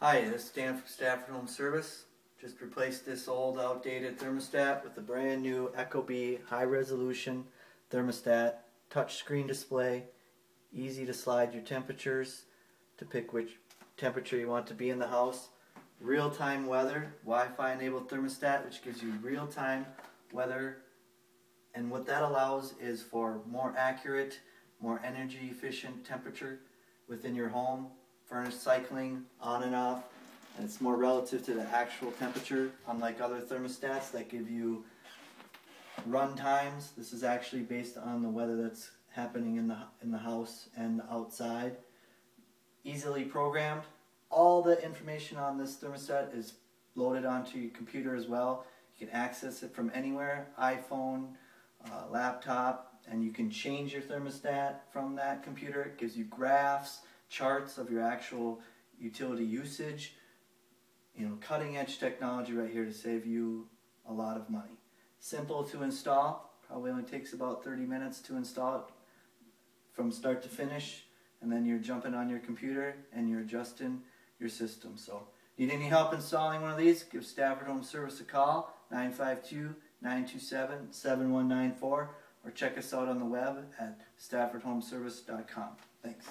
Hi, this is Dan from Stafford Home Service. Just replaced this old outdated thermostat with a brand new ecobee high resolution thermostat, touchscreen display, easy to slide your temperatures to pick which temperature you want to be in the house. Real-time weather, Wi-Fi enabled thermostat which gives you real-time weather and what that allows is for more accurate, more energy efficient temperature within your home furnace cycling on and off, and it's more relative to the actual temperature, unlike other thermostats that give you run times. This is actually based on the weather that's happening in the in the house and outside. Easily programmed. All the information on this thermostat is loaded onto your computer as well. You can access it from anywhere, iPhone, uh, laptop, and you can change your thermostat from that computer. It gives you graphs, charts of your actual utility usage. You know, cutting edge technology right here to save you a lot of money. Simple to install, probably only takes about 30 minutes to install it from start to finish, and then you're jumping on your computer and you're adjusting your system. So, need any help installing one of these? Give Stafford Home Service a call, 952 927 7194, or check us out on the web at staffordhomeservice.com. Thanks.